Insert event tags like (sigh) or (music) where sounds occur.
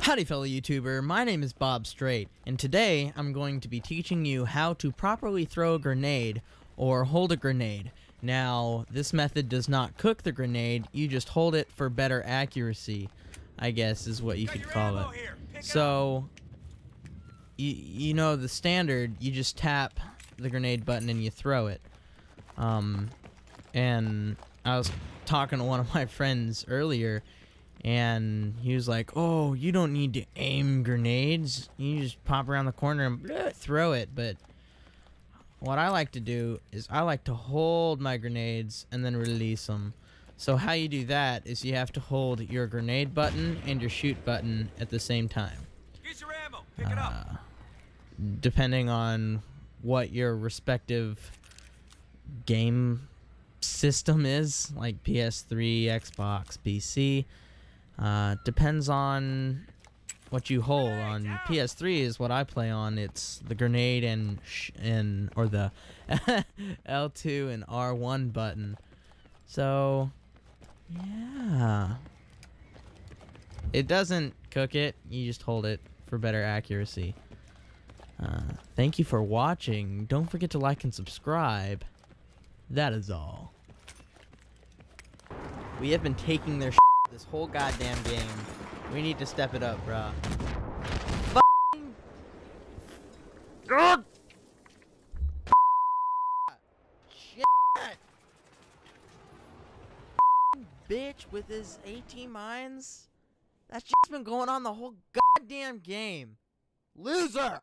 Howdy fellow YouTuber, my name is Bob Strait, and today I'm going to be teaching you how to properly throw a grenade or hold a grenade. Now, this method does not cook the grenade, you just hold it for better accuracy, I guess is what you could call it. So, you, you know the standard, you just tap the grenade button and you throw it. Um, and I was talking to one of my (laughs) friends earlier, and he was like, "Oh, you don't need to aim grenades. You just pop around the corner and bleh, throw it." But what I like to do is I like to hold my grenades and then release them. So how you do that is you have to hold your grenade button and your shoot button at the same time. Get your ammo. Pick it up. Uh, depending on what your respective game system is, like PS3, Xbox, PC. Uh, depends on what you hold. On PS3 is what I play on. It's the grenade and and or the (laughs) L2 and R1 button. So, yeah. It doesn't cook it. You just hold it for better accuracy. Uh, thank you for watching. Don't forget to like and subscribe. That is all. We have been taking their whole goddamn game. We need to step it up, bruh. God! Shit! Bitch with his 18 mines? That's just been going on the whole goddamn game. Loser!